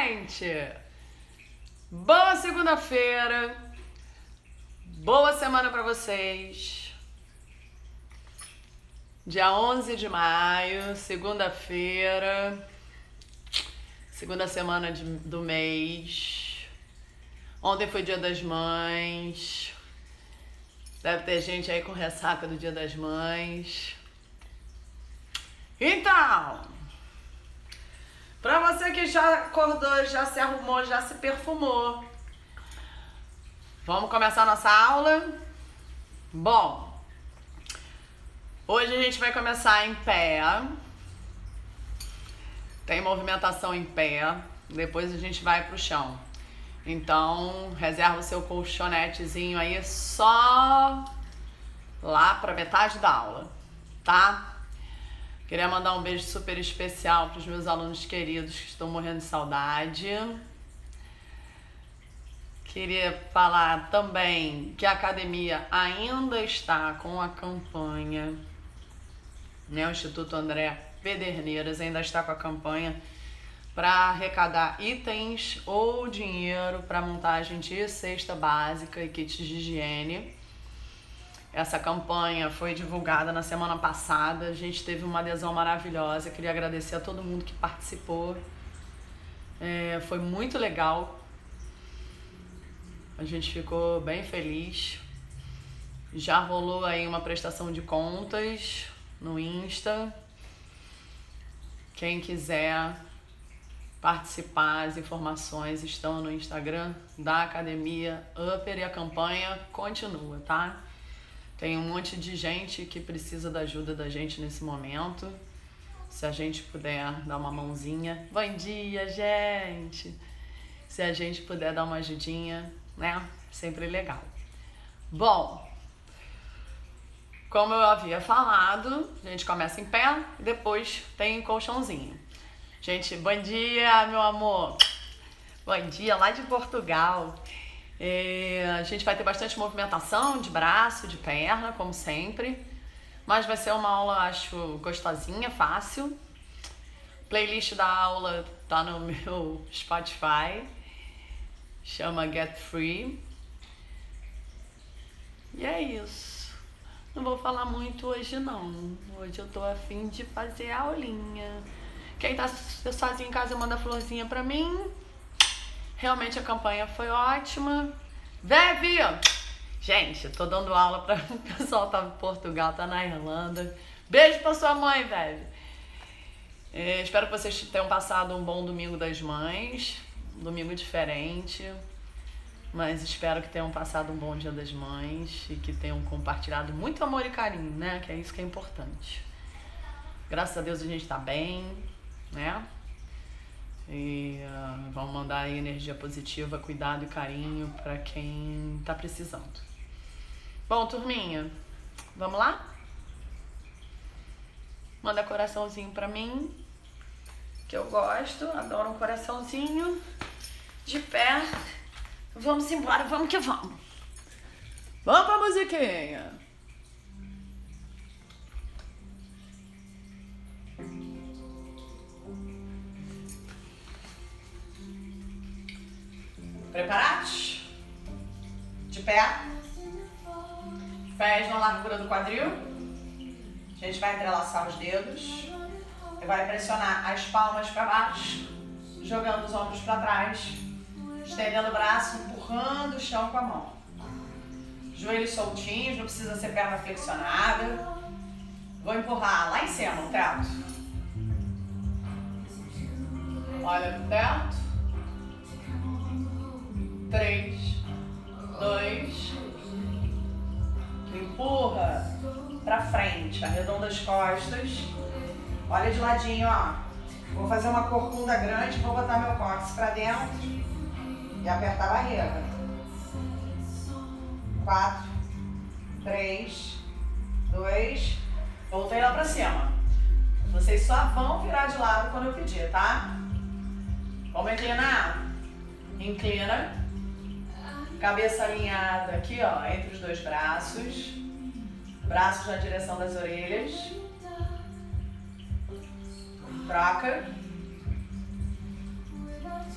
gente! Boa segunda-feira! Boa semana para vocês! Dia 11 de maio, segunda-feira, segunda semana de, do mês. Ontem foi Dia das Mães. Deve ter gente aí com ressaca do Dia das Mães. Então, Pra você que já acordou, já se arrumou, já se perfumou. Vamos começar nossa aula? Bom, hoje a gente vai começar em pé. Tem movimentação em pé. Depois a gente vai pro chão. Então, reserva o seu colchonetezinho aí só lá pra metade da aula, tá? Queria mandar um beijo super especial para os meus alunos queridos que estão morrendo de saudade. Queria falar também que a academia ainda está com a campanha, né? O Instituto André Pederneiras ainda está com a campanha para arrecadar itens ou dinheiro para montagem de cesta básica e kits de higiene essa campanha foi divulgada na semana passada. A gente teve uma adesão maravilhosa. Queria agradecer a todo mundo que participou. É, foi muito legal. A gente ficou bem feliz. Já rolou aí uma prestação de contas no Insta. Quem quiser participar, as informações estão no Instagram da Academia Upper e a campanha continua, tá? Tem um monte de gente que precisa da ajuda da gente nesse momento. Se a gente puder dar uma mãozinha. Bom dia, gente! Se a gente puder dar uma ajudinha, né? Sempre legal. Bom, como eu havia falado, a gente começa em pé e depois tem colchãozinho. Gente, bom dia, meu amor! Bom dia lá de Portugal. É, a gente vai ter bastante movimentação de braço, de perna, como sempre. Mas vai ser uma aula, acho, gostosinha, fácil. Playlist da aula tá no meu Spotify. Chama Get Free. E é isso. Não vou falar muito hoje não. Hoje eu tô afim de fazer a aulinha. Quem tá sozinho em casa manda florzinha pra mim. Realmente a campanha foi ótima. Veve! Gente, eu tô dando aula para o pessoal tá em Portugal, tá na Irlanda. Beijo pra sua mãe, velho. É, espero que vocês tenham passado um bom domingo das mães. Um domingo diferente. Mas espero que tenham passado um bom dia das mães e que tenham compartilhado muito amor e carinho, né? Que é isso que é importante. Graças a Deus a gente tá bem, né? E uh, vamos mandar aí energia positiva, cuidado e carinho para quem tá precisando. Bom, turminha, vamos lá? Manda coraçãozinho pra mim, que eu gosto, adoro um coraçãozinho. De pé. Vamos embora, vamos que vamos. Vamos pra musiquinha. Preparados? De pé. Pés na largura do quadril. A gente vai entrelaçar os dedos. E vai pressionar as palmas para baixo. Jogando os ombros para trás. Estendendo o braço, empurrando o chão com a mão. Joelhos soltinhos, não precisa ser perna flexionada. Vou empurrar lá em cima, no teto. Olha no teto três, dois, empurra pra frente, arredonda as costas, olha de ladinho, ó. Vou fazer uma corcunda grande, vou botar meu cóccix pra dentro e apertar a barriga. Quatro, três, dois, voltei lá pra cima. Vocês só vão virar de lado quando eu pedir, tá? Vamos inclinar? Inclina. Cabeça alinhada aqui, ó, entre os dois braços. Braços na direção das orelhas. Troca.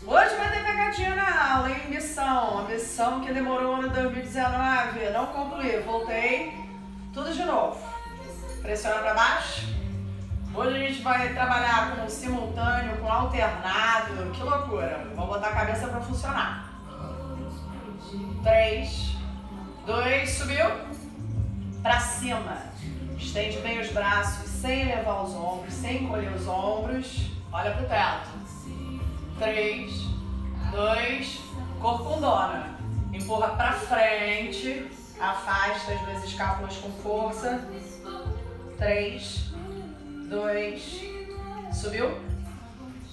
Oi! pegadinha na aula, hein? Missão. A missão que demorou no 2019. Não concluí. Voltei. Tudo de novo. Pressiona para baixo. Hoje a gente vai trabalhar com simultâneo, com alternado. Que loucura. Vou botar a cabeça para funcionar. Três, dois, subiu. Para cima. Estende bem os braços sem elevar os ombros, sem encolher os ombros. Olha pro teto. Três, dois, corpo com dona. Empurra para frente. Afasta as duas escápulas com força. Três, dois, subiu.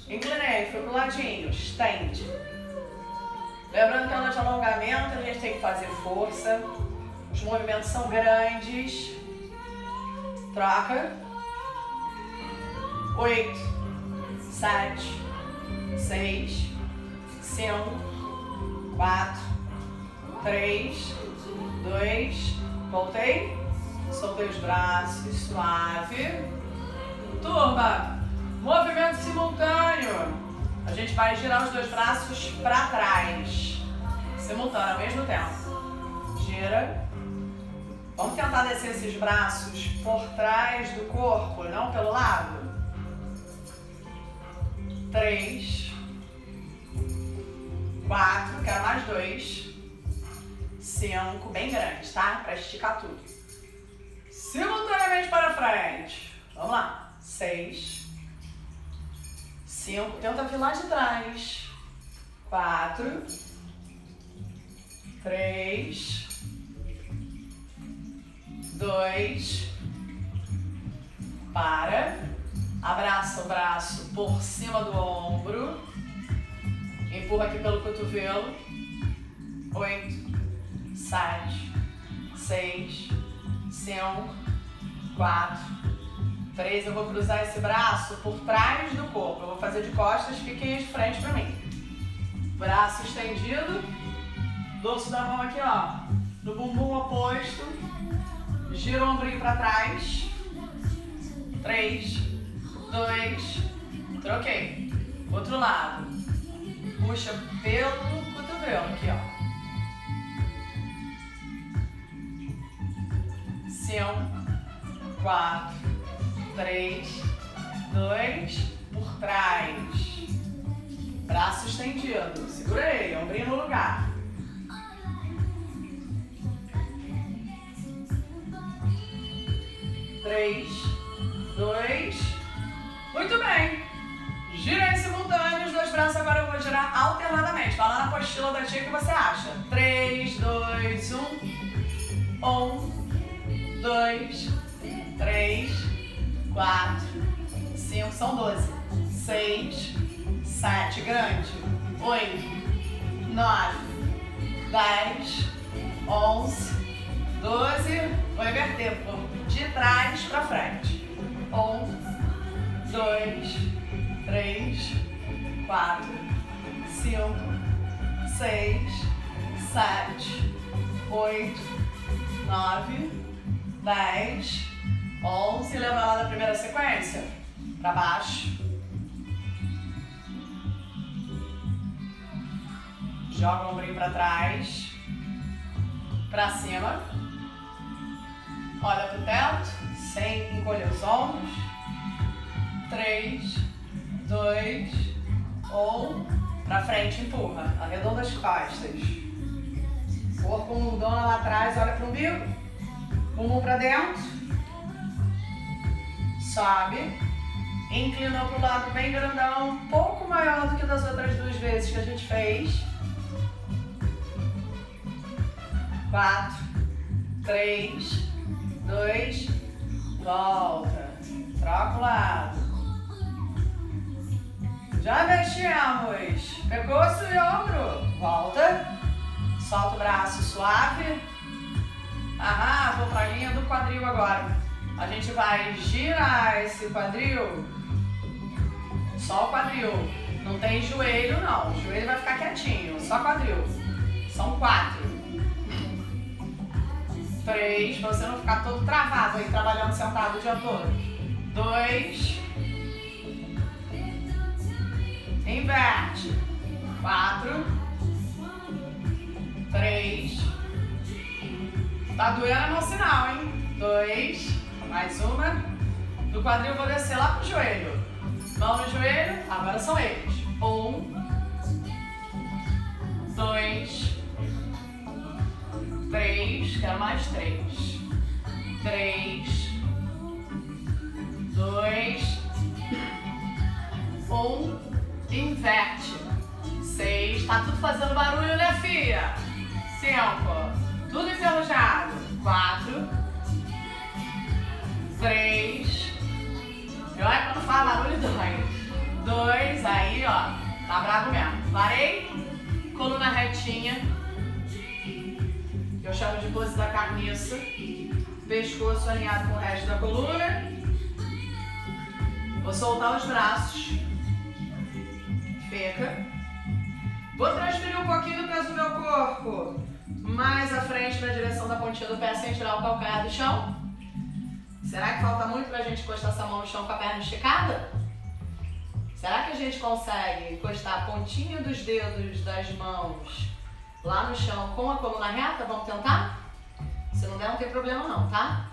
Inclinei, foi pro ladinho, estende. Lembrando que aula de alongamento a gente tem que fazer força. Os movimentos são grandes. Troca. Oito, sete, seis, cinco, quatro, três, dois. Voltei. Soltei os braços, suave. Turma, movimento simultâneo. A gente vai girar os dois braços para trás. Simultâneo, ao mesmo tempo. Gira. Vamos tentar descer esses braços por trás do corpo, não pelo lado. Três. Quatro. Quero mais dois. Cinco. Bem grande, tá? Para esticar tudo. Simultaneamente para frente. Vamos lá. Seis. Cinco. Tenta vir lá de trás. Quatro. Três. Dois. Para. Abraça o braço por cima do ombro. Empurra aqui pelo cotovelo. Oito. Sete. Seis. Cinco. Quatro Três, eu vou cruzar esse braço por trás do corpo. Eu vou fazer de costas, fiquem de frente pra mim. Braço estendido. Dorso da mão aqui, ó. No bumbum oposto. Gira o ombrinho pra trás. Três, dois, troquei. Outro lado. Puxa pelo cotovelo aqui, ó. Cinco, quatro, três, dois, por trás. Braço estendido. Segura aí, ombrinho no lugar. Três, dois. Muito bem. Gira em simultâneo, os dois braços agora eu vou girar alternadamente. Fala na postura da tia que você acha. Três, dois, um. Um, dois, três, quatro, cinco, são doze. Seis, sete, grande. Oito, nove, dez, onze, doze. Vou inverter, de trás para frente. Um, dois, três, quatro, cinco, seis, sete, oito, nove, dez. 11, leva lá na primeira sequência. Para baixo. Joga o ombrinho para trás. Para cima. Olha pro teto, sem encolher os ombros. 3, 2, 1. Para frente, empurra. Arredonda as costas. Corpo mundona lá atrás, olha pro umbigo. Bumbum para dentro sobe, inclina para o lado bem grandão, um pouco maior do que das outras duas vezes que a gente fez. Quatro, três, dois, volta, troca o lado. Já mexemos, pescoço e ombro, volta, solta o braço suave. Aham, vou para a linha do quadril agora. A gente vai girar esse quadril, só o quadril. Não tem joelho não, o joelho vai ficar quietinho, só quadril. São quatro. Três, pra você não ficar todo travado aí, trabalhando sentado o dia todo. Dois. Inverte. Quatro. Três. Tá doendo no sinal, hein? Dois. Mais uma. Do quadril vou descer lá pro joelho. Mão no joelho. Agora são eles. Um. Dois. Três. Quero mais três. Três. Dois. Um. Inverte. Seis. Tá tudo fazendo barulho, né, filha? Cinco. Tudo enferrujado. Quatro. Três. E olha quando faz barulho, dói. Dois. Aí, ó. Tá bravo mesmo. Parei. Coluna retinha. Eu chamo de pose da carniça. Pescoço alinhado com o resto da coluna. Vou soltar os braços. Fica. Vou transferir um pouquinho do peso do meu corpo mais à frente na direção da pontinha do pé sem tirar o calcanhar do chão. Será que falta muito pra gente encostar essa mão no chão com a perna esticada? Será que a gente consegue encostar a pontinha dos dedos das mãos lá no chão com a coluna reta? Vamos tentar? Se não der, não tem problema não, tá?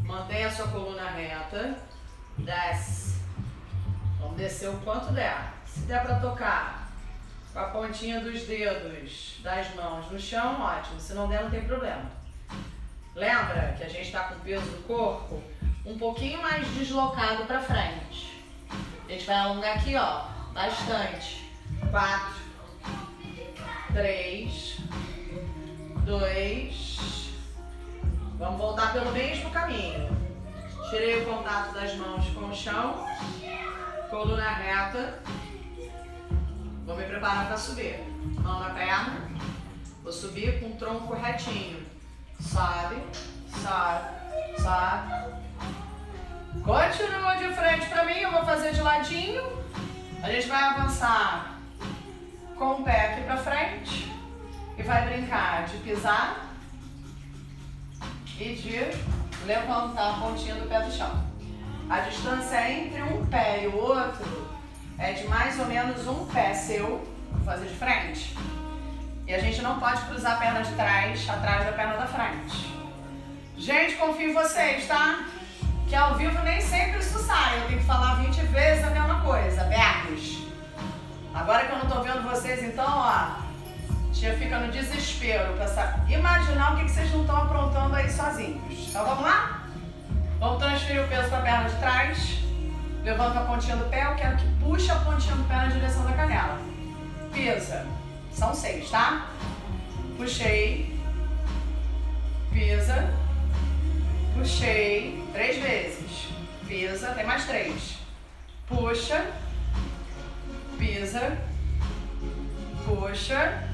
Mantenha a sua coluna reta. Desce. Vamos descer o quanto der. Se der pra tocar com a pontinha dos dedos das mãos no chão, ótimo. Se não der, não tem problema. Lembra que a gente está com o peso do corpo um pouquinho mais deslocado para frente. A gente vai alongar aqui, ó, bastante. Quatro, três, dois. Vamos voltar pelo mesmo caminho. Tirei o contato das mãos com o chão. Coluna reta. Vou me preparar para subir. Mão na perna. Vou subir com o tronco retinho. Sobe, sobe, sobe. Continua de frente para mim, eu vou fazer de ladinho. A gente vai avançar com o pé aqui para frente. E vai brincar de pisar e de levantar a pontinha do pé do chão. A distância entre um pé e o outro é de mais ou menos um pé seu, vou fazer de frente. E a gente não pode cruzar a perna de trás atrás da perna da frente. Gente, confio em vocês, tá? Que ao vivo nem sempre isso sai. Eu tenho que falar 20 vezes a mesma coisa. Berros. Agora que eu não tô vendo vocês, então, ó. Tia fica no desespero pra imaginar o que, que vocês não estão aprontando aí sozinhos. Então vamos lá? Vamos transferir o peso para a perna de trás. Levanta a pontinha do pé, eu quero que puxe a pontinha do pé na direção da canela. Pisa. São seis, tá? Mais três. Puxa. Pisa. Puxa.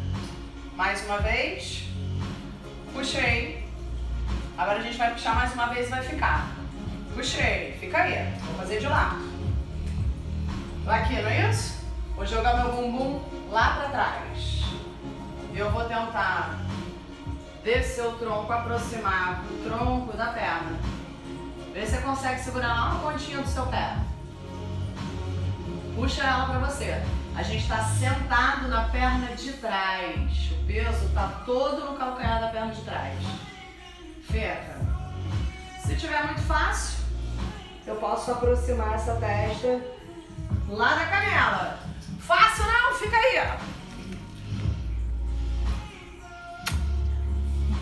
Mais uma vez. Puxei. Agora a gente vai puxar mais uma vez e vai ficar. Puxei. Fica aí. Vou fazer de lá. Aqui, não é isso? Vou jogar meu bumbum lá para trás. Eu vou tentar descer o tronco, aproximar o tronco da perna. Vê se você consegue segurar lá na pontinha do seu pé. Puxa ela para você. A gente está sentado na perna de trás. O peso está todo no calcanhar da perna de trás. Fica. Se tiver muito fácil, eu posso aproximar essa testa lá da canela. Fácil não? Fica aí, ó.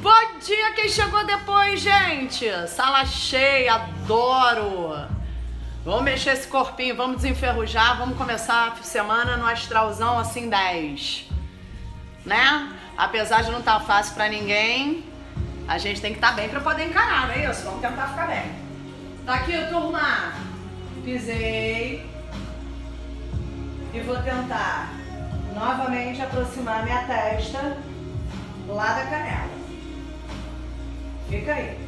Bom dia quem chegou depois, gente. Sala cheia, adoro. Vamos mexer esse corpinho, vamos desenferrujar, vamos começar a semana no astralzão assim 10. Né? Apesar de não estar tá fácil para ninguém, a gente tem que estar tá bem para poder encarar, não é isso? Vamos tentar ficar bem. Tá aqui, turma. Pisei. E vou tentar novamente aproximar minha testa lá da canela. Fica aí.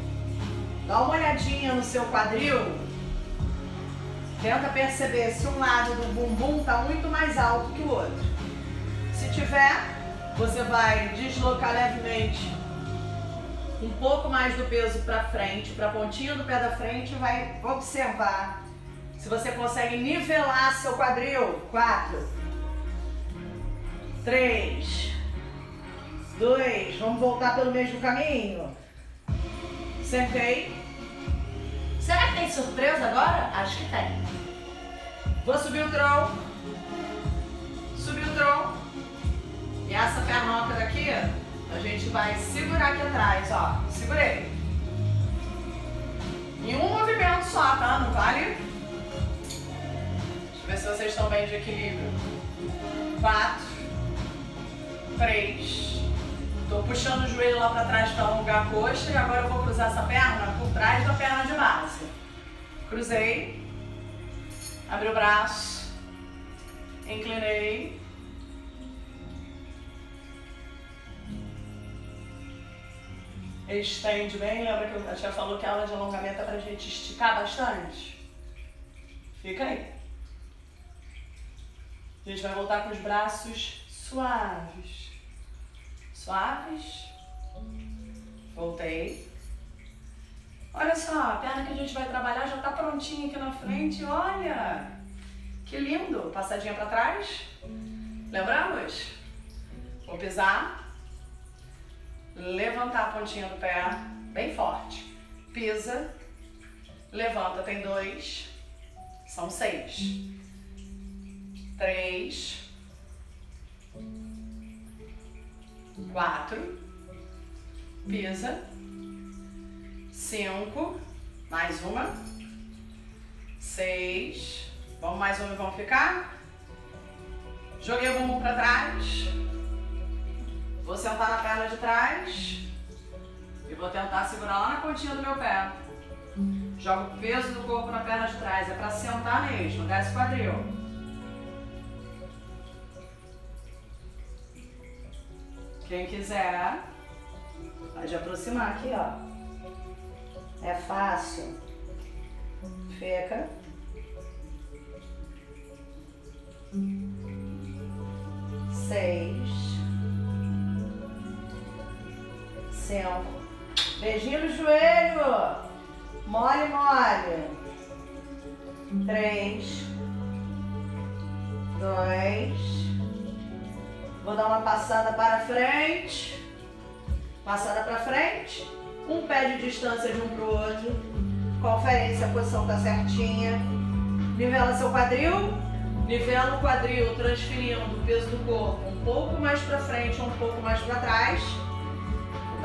Dá uma olhadinha no seu quadril. Tenta perceber se um lado do bumbum está muito mais alto que o outro. Se tiver, você vai deslocar levemente um pouco mais do peso para frente, para a pontinha do pé da frente vai observar se você consegue nivelar seu quadril. Quatro. Três. Dois. Vamos voltar pelo mesmo caminho. Sentei. Será que tem surpresa agora? Acho que tem. Vou subir o tronco. Subir o tronco. E essa pernoca daqui, a gente vai segurar aqui atrás, ó. Segurei. Em um movimento só, tá? Não vale? Deixa eu ver se vocês estão bem de equilíbrio. Quatro. Três. Tô puxando o joelho lá pra trás para alongar a coxa e agora eu vou cruzar essa perna por trás da perna de base. Cruzei. Abri o braço. Inclinei. Estende bem. Lembra que a tia falou que a aula de alongamento é pra gente esticar bastante? Fica aí. A gente vai voltar com os braços suaves. Suaves. Voltei. Olha só, a perna que a gente vai trabalhar já tá prontinha aqui na frente. Olha! Que lindo! Passadinha para trás. Lembramos? Vou pisar levantar a pontinha do pé bem forte. Pisa, levanta, tem dois, são seis. Três, quatro, pisa, cinco, mais uma, seis, vamos mais uma e vamos ficar. Joguei o bumbum para trás. Vou sentar na perna de trás e vou tentar segurar lá na pontinha do meu pé. Jogo o peso do corpo na perna de trás, é para sentar mesmo, desce o quadril. Quem quiser, pode aproximar aqui, ó. É fácil. Fica. Seis. cinco. Beijinho no joelho. Mole, mole. Três. Dois. Vou dar uma passada para frente. Passada para frente. Um pé de distância de um para o outro. Confere se a posição tá certinha. Nivela seu quadril. Nivela o quadril, transferindo o peso do corpo um pouco mais para frente, um pouco mais para trás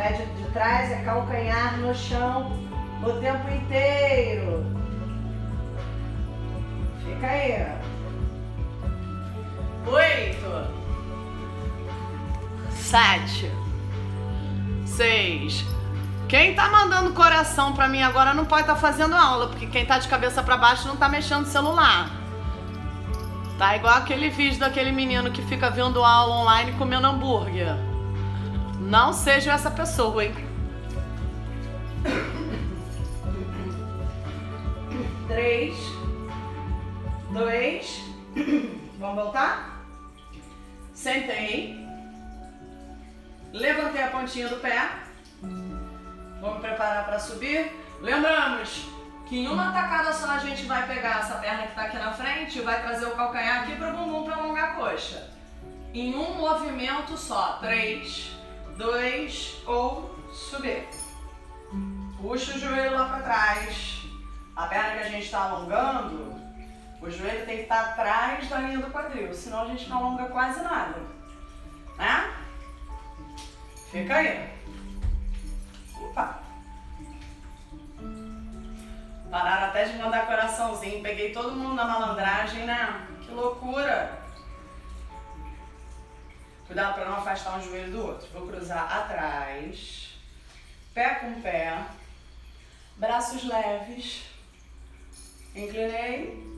pé de, de trás é calcanhar no chão o tempo inteiro. Fica aí. Oito. Sete. Seis. Quem tá mandando coração pra mim agora não pode estar tá fazendo aula, porque quem tá de cabeça para baixo não tá mexendo no celular. Tá igual aquele vídeo daquele menino que fica vendo aula online comendo hambúrguer. Não seja essa pessoa, hein? Três, dois, vamos voltar? Sentei, levantei a pontinha do pé, vamos preparar para subir. Lembramos que em uma tacada só a gente vai pegar essa perna que está aqui na frente e vai trazer o calcanhar aqui para o bumbum para alongar a coxa. Em um movimento só, três, dois ou subir. Puxa o joelho lá para trás. A perna que a gente está alongando, o joelho tem que estar tá atrás da linha do quadril, senão a gente não alonga quase nada. Fica aí. Opa. Pararam até de mandar coraçãozinho. Peguei todo mundo na malandragem, né? Que loucura. Cuidado para não afastar um joelho do outro. Vou cruzar atrás, pé com pé, braços leves. Inclinei.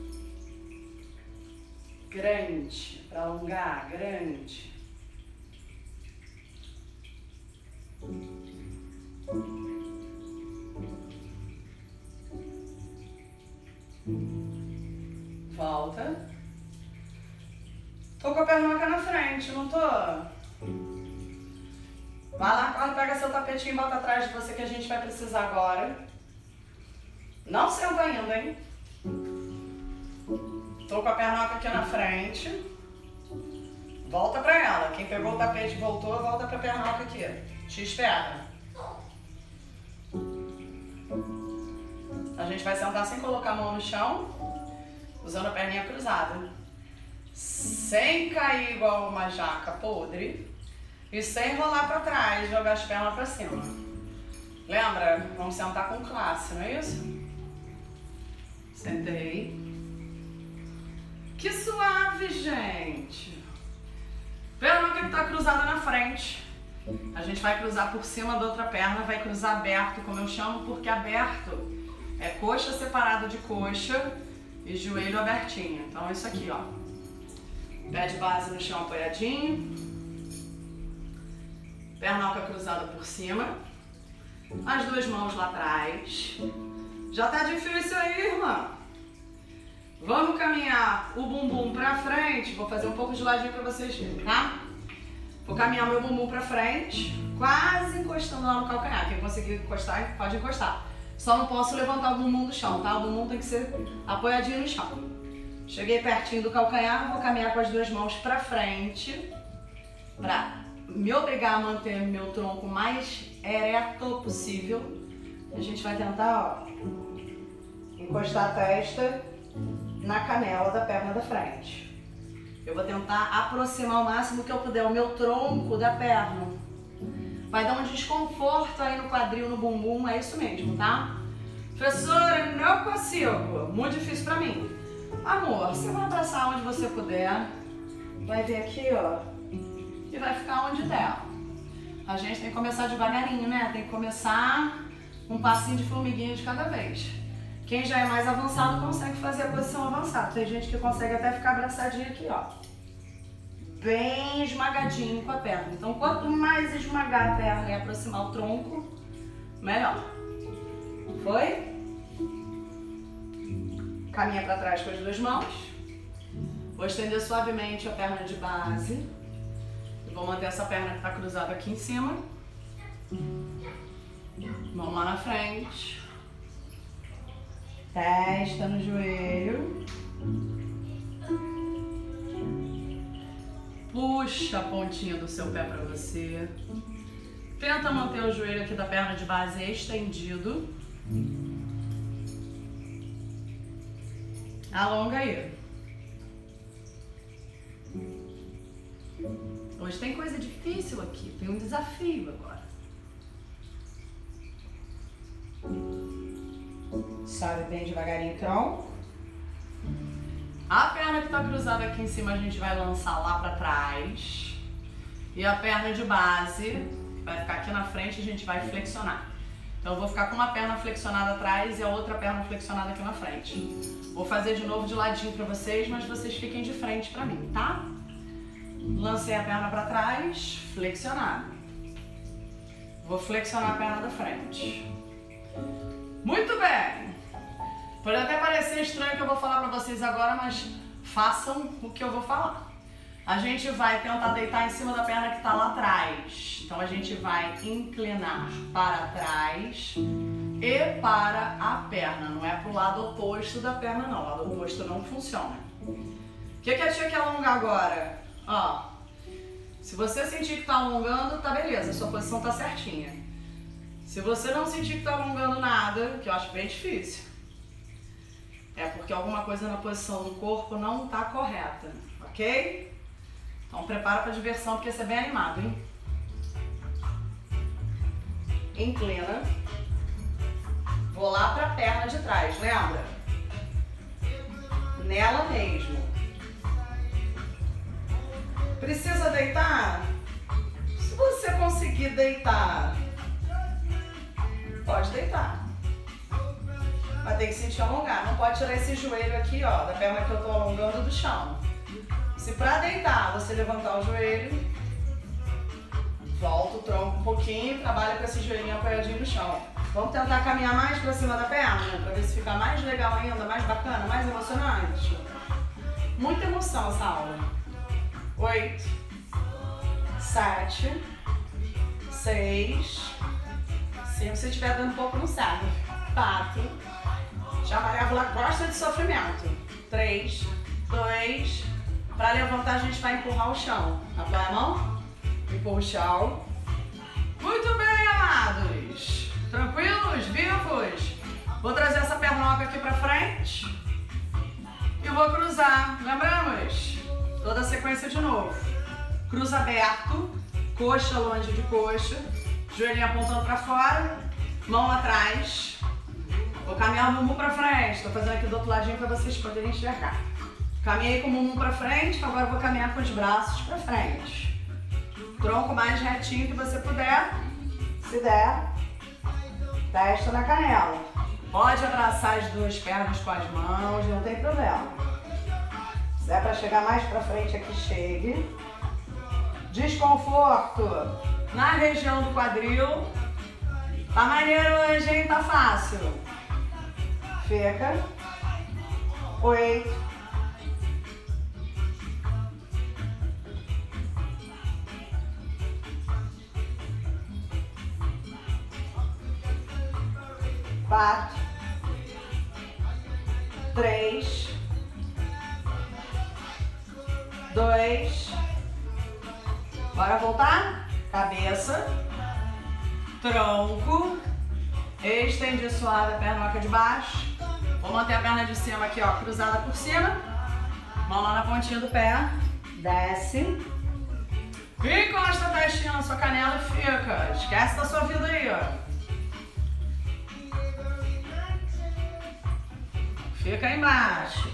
Grande, para alongar, grande. Volta. Tô com a pernoca na frente, não tô? Vai lá, corre, pega seu tapetinho e bota atrás de você que a gente vai precisar agora. Não senta ainda, hein? Tô com a pernoca aqui na frente. Volta pra ela. Quem pegou o tapete e voltou, volta pra pernoca aqui. Te espera. A gente vai sentar sem colocar a mão no chão, usando a perninha cruzada. Sem cair igual uma jaca podre. E sem rolar pra trás, jogar as pernas pra cima. Lembra? Vamos sentar com classe, não é isso? Sentei. Que suave, gente. Perna que tá cruzada na frente. A gente vai cruzar por cima da outra perna, vai cruzar aberto, como eu chamo, porque aberto é coxa separada de coxa e joelho abertinho. Então isso aqui, ó. Pé de base no chão apoiadinho. Perna alta cruzada por cima. As duas mãos lá atrás. Já tá difícil aí, irmã? Vamos caminhar o bumbum pra frente. Vou fazer um pouco de ladinho pra vocês tá? Vou caminhar meu bumbum pra frente, quase encostando lá no calcanhar. Quem conseguir encostar, pode encostar. Só não posso levantar o bumbum do chão, tá? O bumbum tem que ser apoiadinho no chão. Cheguei pertinho do calcanhar, vou caminhar com as duas mãos pra frente, pra me obrigar a manter meu tronco mais ereto possível. A gente vai tentar, ó, encostar a testa na canela da perna da frente. Eu vou tentar aproximar o máximo que eu puder o meu tronco da perna. Vai dar um desconforto aí no quadril, no bumbum, é isso mesmo, tá? Professora, não consigo. Muito difícil pra mim. Amor, você vai abraçar onde você puder. Vai ver aqui, ó. E vai ficar onde der. A gente tem que começar devagarinho, né? Tem que começar um passinho de formiguinha de cada vez. Quem já é mais avançado consegue fazer a posição avançada. Tem gente que consegue até ficar abraçadinho aqui, ó. Bem esmagadinho com a perna. Então, quanto mais esmagar a perna e aproximar o tronco, melhor. Foi? Caminha para trás com as duas mãos. Vou estender suavemente a perna de base. Vou manter essa perna que está cruzada aqui em cima. Mão lá na frente. Testa no joelho. Puxa a pontinha do seu pé para você. Tenta manter o joelho aqui da perna de base estendido. Alonga aí. Hoje tem coisa difícil aqui, tem um desafio agora. Sobe bem devagarinho então. A perna que está cruzada aqui em cima a gente vai lançar lá para trás. E a perna de base vai ficar aqui na frente a gente vai flexionar. Então eu vou ficar com uma perna flexionada atrás e a outra perna flexionada aqui na frente. Vou fazer de novo de ladinho para vocês, mas vocês fiquem de frente para mim, tá? Lancei a perna para trás, flexionado. Vou flexionar a perna da frente. Muito bem. Pode até parecer estranho que eu vou falar para vocês agora, mas façam o que eu vou falar. A gente vai tentar deitar em cima da perna que está lá atrás. Então a gente vai inclinar para trás e para a perna. Não é para o lado oposto da perna, não. O lado oposto não funciona. O que, que a tia quer alongar agora? Ó, se você sentir que está alongando, tá beleza, sua posição tá certinha. Se você não sentir que está alongando nada, que eu acho bem difícil, é porque alguma coisa na posição do corpo não está correta, ok? Então prepara para diversão porque você é bem animado, hein? Inclina. Vou lá para a perna de trás, lembra? Nela mesmo. Precisa deitar? Se você conseguir deitar, pode deitar. Mas tem que sentir alongar. Não pode tirar esse joelho aqui, ó, da perna que eu tô alongando do chão. Se pra deitar você levantar o joelho, volta o tronco um pouquinho, trabalha com esse joelhinho apoiadinho no chão. Vamos tentar caminhar mais pra cima da perna, pra ver se fica mais legal ainda, mais bacana, mais emocionante. Muita emoção essa aula. Oito, sete, seis, cinco. Se estiver dando pouco, não serve. Quatro. Já a Maria gosta de sofrimento. Três, dois, Para levantar, a gente vai empurrar o chão. Apoia a mão, empurra o chão. Muito bem, amados. Tranquilos, vivos? Vou trazer essa pernoca aqui pra frente. E vou cruzar. Lembramos? Toda a sequência de novo. Cruza aberto, coxa longe de coxa, joelhinho apontando para fora, mão atrás. Vou caminhar o bumbum para frente. Estou fazendo aqui do outro ladinho para vocês poderem enxergar. Caminhei com o bumbum para frente, agora vou caminhar com os braços para frente. Tronco mais retinho que você puder. Se der, testa na canela. Pode abraçar as duas pernas com as mãos, não tem problema. Se der para chegar mais para frente aqui, chegue. Desconforto na região do quadril. Tá maneiro hoje, hein? Tá fácil. Fica. Oito. quatro, três, dois. Bora voltar? Cabeça, tronco, estende suave a perna de baixo. Vou manter a perna de cima aqui, ó, cruzada por cima. Mão lá na pontinha do pé. Desce. Encosta a testinha na sua canela e fica. Esquece da sua vida aí, ó. Fica aí embaixo.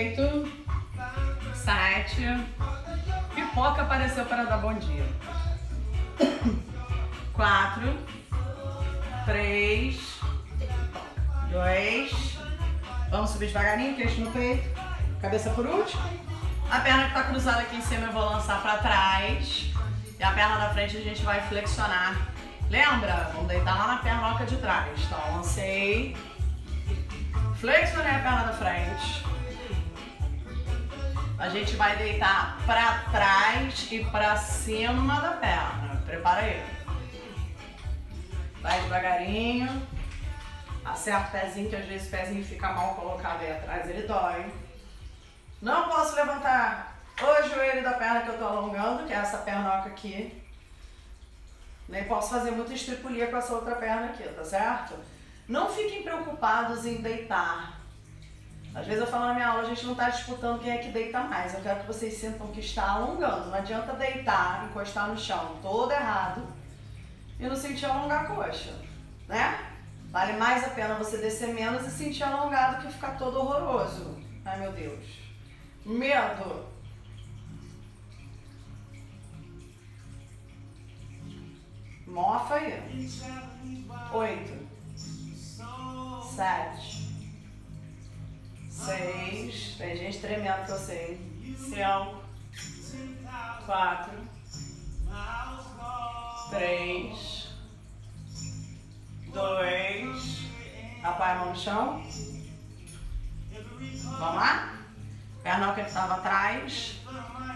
Oito, sete. Pipoca apareceu para dar bom dia. Quatro, três, dois, Vamos subir devagarinho, queixo no peito, cabeça por último. A perna que está cruzada aqui em cima eu vou lançar para trás. E a perna da frente a gente vai flexionar. Lembra? Vamos deitar lá na pernoca de trás. Então, lancei. Flexionei a perna da frente. A gente vai deitar para trás e para cima da perna. Prepara aí. Vai devagarinho. Acerta o pezinho, que às vezes o pezinho fica mal colocado aí atrás, ele dói. Não posso levantar o joelho da perna que eu tô alongando, que é essa pernoca aqui. Nem posso fazer muita estripulia com essa outra perna aqui, tá certo? Não fiquem preocupados em deitar. Às vezes eu falo na minha aula, a gente não está disputando quem é que deita mais. Eu quero que vocês sintam que está alongando. Não adianta deitar, encostar no chão todo errado e não sentir alongar a coxa, né? Vale mais a pena você descer menos e sentir alongado que ficar todo horroroso. Ai meu Deus. Medo. Mofa aí. Oito. Sete. Seis. Tem gente tremendo que eu sei. Cinco. Quatro. Três dois. Apoia a mão no chão. Vamos lá? Perna que estava atrás.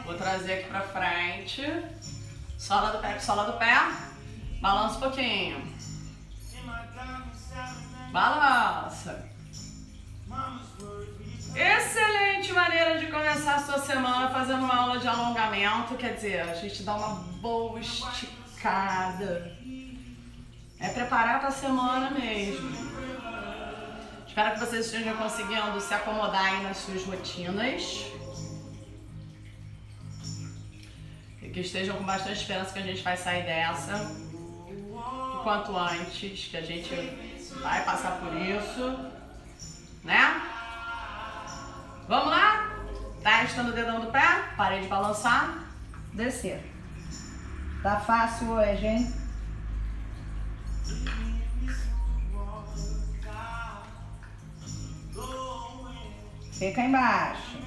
Vou trazer aqui pra frente. Sola do pé sola do pé. Balança um pouquinho. Balança. Excelente maneira de começar a sua semana fazendo uma aula de alongamento. Quer dizer, a gente dá uma boa esticada é preparar para a semana mesmo. Espero que vocês estejam conseguindo se acomodar aí nas suas rotinas. E que estejam com bastante esperança que a gente vai sair dessa. O quanto antes, que a gente vai passar por isso. Né? Vamos lá? Testa no dedão do pé, parei de balançar, descer. Tá fácil hoje, hein? Fica embaixo.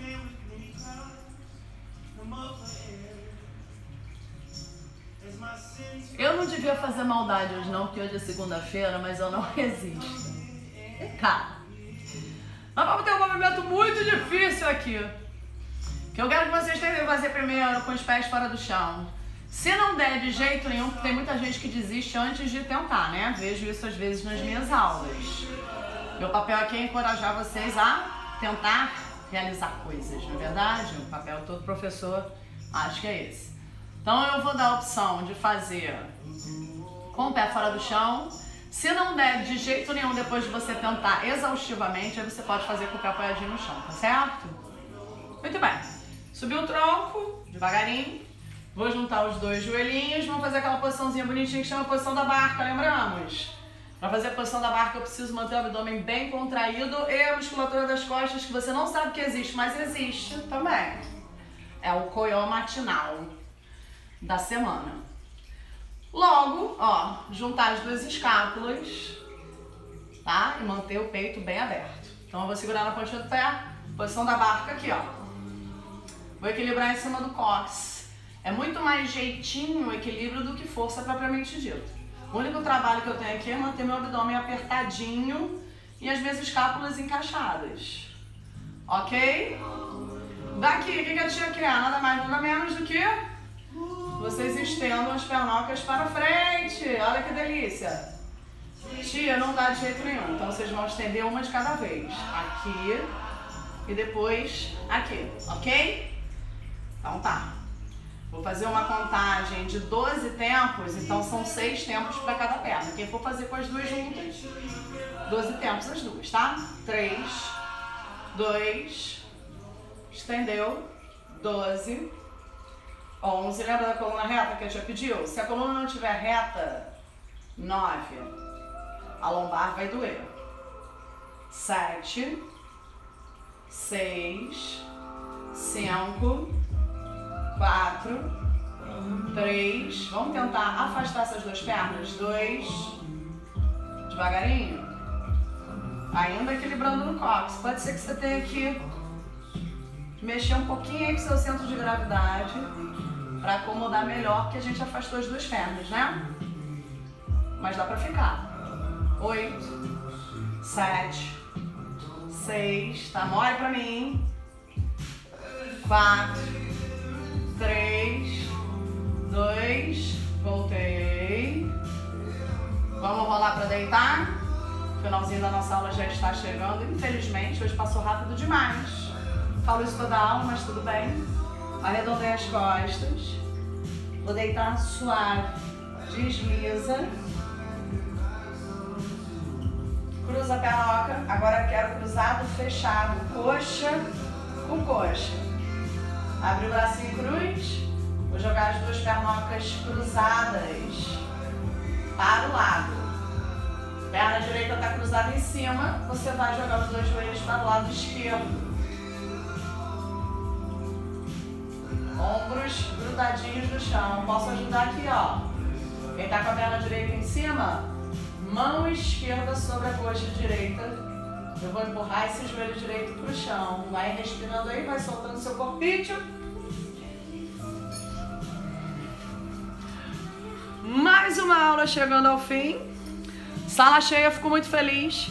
Eu não devia fazer maldade hoje não, porque hoje é segunda-feira, mas eu não resisto. Cá. Nós vamos ter um movimento muito difícil aqui. que eu quero que vocês tentem fazer primeiro com os pés fora do chão. Se não der de jeito nenhum, tem muita gente que desiste antes de tentar, né? Vejo isso às vezes nas minhas aulas. Meu papel aqui é encorajar vocês a tentar realizar coisas, não é verdade? O papel todo professor acho que é esse. Então eu vou dar a opção de fazer com o pé fora do chão. Se não der de jeito nenhum depois de você tentar exaustivamente, aí você pode fazer com o pé apoiadinho no chão, tá certo? Muito bem. Subiu o tronco, devagarinho. Vou juntar os dois joelhinhos, vamos fazer aquela posiçãozinha bonitinha que chama posição da barca, lembramos? Para fazer a posição da barca eu preciso manter o abdômen bem contraído e a musculatura das costas que você não sabe que existe, mas existe também. É o coió matinal da semana. Logo, ó, juntar as duas escápulas, tá? E manter o peito bem aberto. Então eu vou segurar na pontinha do pé, posição da barca aqui, ó. Vou equilibrar em cima do cóccix. É muito mais jeitinho o equilíbrio do que força propriamente dito. O único trabalho que eu tenho aqui é manter meu abdômen apertadinho e as minhas escápulas encaixadas. Ok? Daqui, o que a tia quer? Nada mais, nada menos do que vocês estendam as pernocas para frente. Olha que delícia. Tia, não dá de jeito nenhum. Então vocês vão estender uma de cada vez. Aqui e depois aqui, ok? Então tá. Vou fazer uma contagem de 12 tempos, então são 6 tempos para cada perna. Quem for fazer com as duas juntas, 12 tempos as duas, tá? 3, 2, estendeu, 12, 11. Lembra da coluna reta que eu te pediu? Se a coluna não estiver reta, 9. A lombar vai doer. 7, 6, 5, quatro, três. Vamos tentar afastar essas duas pernas. Dois. Devagarinho. Ainda equilibrando no cóccix. Pode ser que você tenha que mexer um pouquinho aí com seu centro de gravidade para acomodar melhor, porque a gente afastou as duas pernas, né? Mas dá pra ficar. Oito, sete, seis, tá mole pra mim. Quatro, três, dois, voltei. Vamos rolar para deitar? O finalzinho da nossa aula já está chegando. Infelizmente, hoje passou rápido demais. Falo isso toda aula, mas tudo bem. Arredondei as costas. Vou deitar suave. Desliza. Cruza a peroca. Agora quero cruzado fechado. Coxa com coxa. Abre o bracinho cruz. Vou jogar as duas pernocas cruzadas para o lado. Perna direita está cruzada em cima. Você vai jogar os dois joelhos para o lado esquerdo. Ombros grudadinhos no chão. Posso ajudar aqui, ó. Quem está com a perna direita em cima, mão esquerda sobre a coxa direita eu vou empurrar esse joelho direito pro chão. Vai respirando aí, vai soltando seu corpício. Mais uma aula chegando ao fim. Sala cheia, fico muito feliz.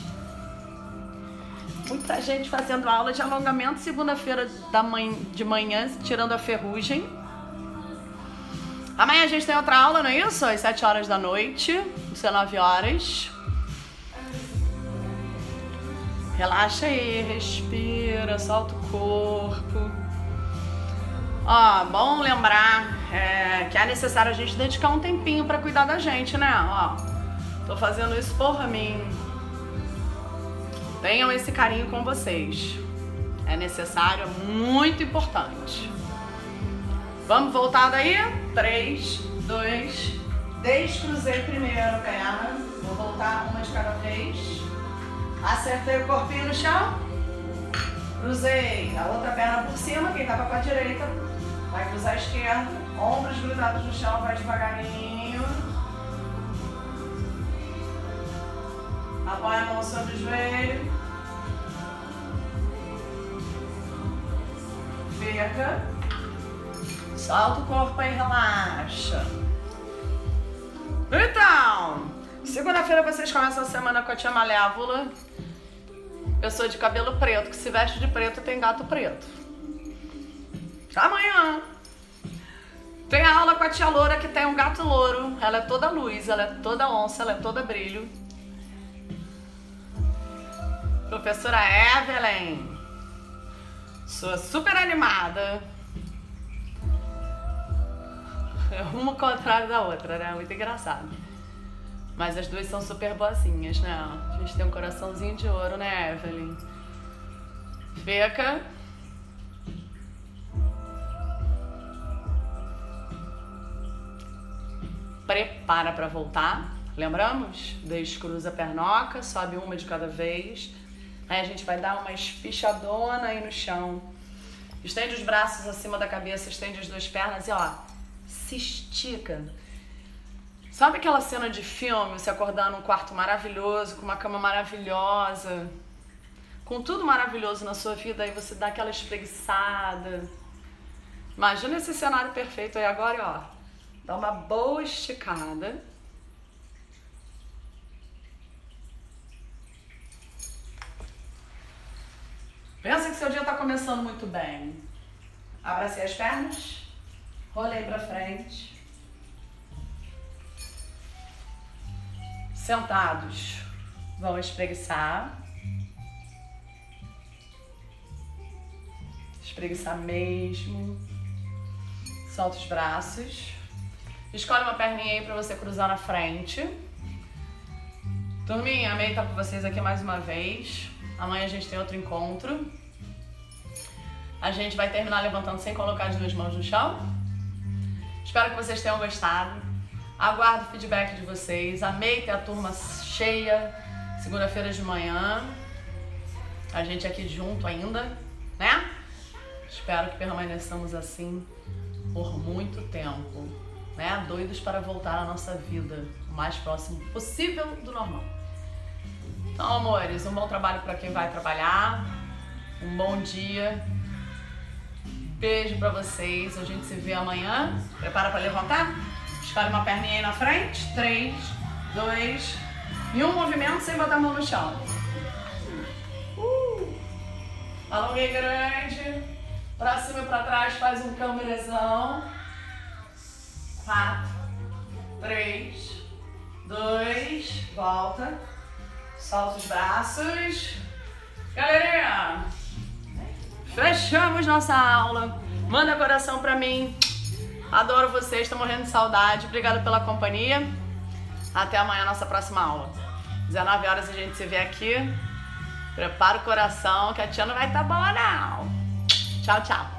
Muita gente fazendo aula de alongamento segunda-feira de manhã, tirando a ferrugem. Amanhã a gente tem outra aula, não é isso? Às 7 horas da noite, 19 horas. Relaxa aí, respira, solta o corpo. Ó, bom lembrar é, que é necessário a gente dedicar um tempinho para cuidar da gente, né? Ó, tô fazendo isso por mim. Tenham esse carinho com vocês. É necessário, é muito importante. Vamos voltar daí? Três, dois, descruzei primeiro perna. Vou voltar uma de cada vez. Acertei o corpinho no chão. Cruzei a outra perna por cima, quem tava com a direita vai cruzar a esquerda. Ombros grudados no chão, vai devagarinho. Apoia a mão sobre o joelho. Fica. Solta o corpo aí, relaxa. Então, segunda-feira vocês começam a semana com a tia Malévola. Pessoa de cabelo preto, que se veste de preto tem gato preto. Amanhã. Tem aula com a tia Loura que tem um gato louro. Ela é toda luz, ela é toda onça, ela é toda brilho. Professora Evelyn. Sou super animada. Uma ao contrário da outra, né? Muito engraçado. Mas as duas são super boazinhas, né? A gente tem um coraçãozinho de ouro, né, Evelyn? Fica. Prepara para voltar. Lembramos? Descruza a pernoca, sobe uma de cada vez. Aí a gente vai dar uma espichadona aí no chão. Estende os braços acima da cabeça, estende as duas pernas e ó, se estica. Sabe aquela cena de filme, você acordar num quarto maravilhoso, com uma cama maravilhosa, com tudo maravilhoso na sua vida, aí você dá aquela espreguiçada. Imagina esse cenário perfeito aí agora, ó. Dá uma boa esticada. Pensa que seu dia está começando muito bem. Abracei as pernas, rolei para frente. Sentados, vão espreguiçar. Espreguiçar mesmo. Solta os braços. Escolhe uma perninha aí para você cruzar na frente. Turminha, amei estar com vocês aqui mais uma vez. Amanhã a gente tem outro encontro. A gente vai terminar levantando sem colocar as duas mãos no chão. Espero que vocês tenham gostado. Aguardo o feedback de vocês. Amei ter a turma cheia. Segunda-feira de manhã. A gente aqui junto ainda, né? Espero que permaneçamos assim por muito tempo, né? Doidos para voltar à nossa vida o mais próximo possível do normal. Então, amores, um bom trabalho para quem vai trabalhar. Um bom dia. Beijo para vocês. A gente se vê amanhã. Prepara para levantar? Escolhe uma perninha aí na frente. Três, dois e um movimento sem botar a mão no chão. Uh! Alonguei grande. Pra cima e pra trás faz um câmerezão. Quatro, três, dois, volta. Solta os braços. Galerinha, fechamos nossa aula. Manda coração pra mim. Adoro vocês, tô morrendo de saudade. Obrigada pela companhia. Até amanhã, nossa próxima aula. 19 horas a gente se vê aqui. Prepara o coração, que a tia não vai estar tá boa, não. Tchau, tchau.